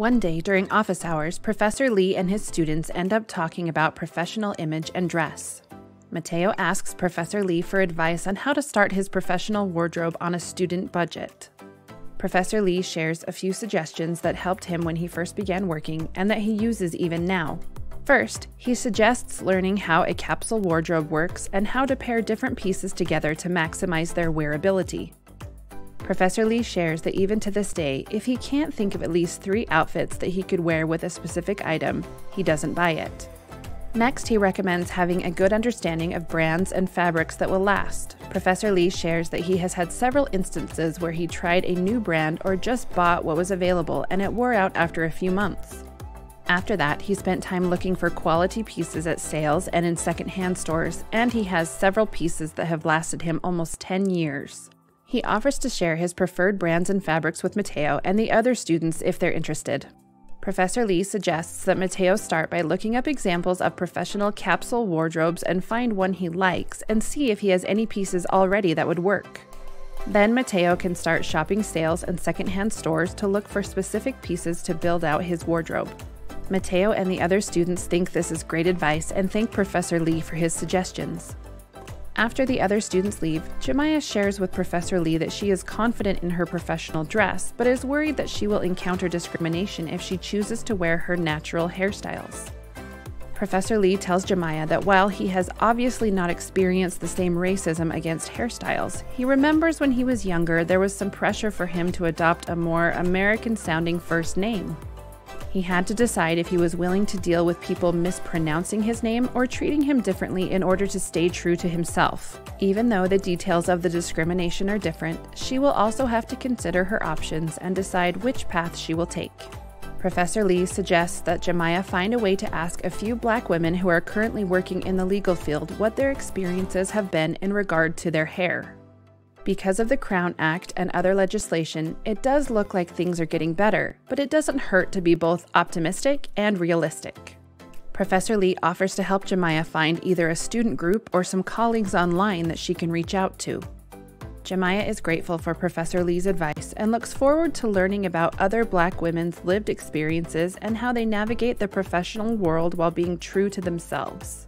One day during office hours, Professor Lee and his students end up talking about professional image and dress. Mateo asks Professor Lee for advice on how to start his professional wardrobe on a student budget. Professor Lee shares a few suggestions that helped him when he first began working and that he uses even now. First, he suggests learning how a capsule wardrobe works and how to pair different pieces together to maximize their wearability. Professor Lee shares that even to this day, if he can't think of at least three outfits that he could wear with a specific item, he doesn't buy it. Next, he recommends having a good understanding of brands and fabrics that will last. Professor Lee shares that he has had several instances where he tried a new brand or just bought what was available and it wore out after a few months. After that, he spent time looking for quality pieces at sales and in secondhand stores, and he has several pieces that have lasted him almost 10 years. He offers to share his preferred brands and fabrics with Mateo and the other students if they're interested. Professor Lee suggests that Mateo start by looking up examples of professional capsule wardrobes and find one he likes and see if he has any pieces already that would work. Then Mateo can start shopping sales and secondhand stores to look for specific pieces to build out his wardrobe. Mateo and the other students think this is great advice and thank Professor Lee for his suggestions. After the other students leave, Jamiyah shares with Professor Lee that she is confident in her professional dress, but is worried that she will encounter discrimination if she chooses to wear her natural hairstyles. Professor Lee tells Jamiyah that while he has obviously not experienced the same racism against hairstyles, he remembers when he was younger there was some pressure for him to adopt a more American sounding first name. He had to decide if he was willing to deal with people mispronouncing his name or treating him differently in order to stay true to himself. Even though the details of the discrimination are different, she will also have to consider her options and decide which path she will take. Professor Lee suggests that Jamiyah find a way to ask a few black women who are currently working in the legal field what their experiences have been in regard to their hair. Because of the Crown Act and other legislation, it does look like things are getting better, but it doesn't hurt to be both optimistic and realistic. Professor Lee offers to help Jamiyah find either a student group or some colleagues online that she can reach out to. Jamiyah is grateful for Professor Lee's advice and looks forward to learning about other black women's lived experiences and how they navigate the professional world while being true to themselves.